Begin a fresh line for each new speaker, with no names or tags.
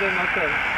problema, cara.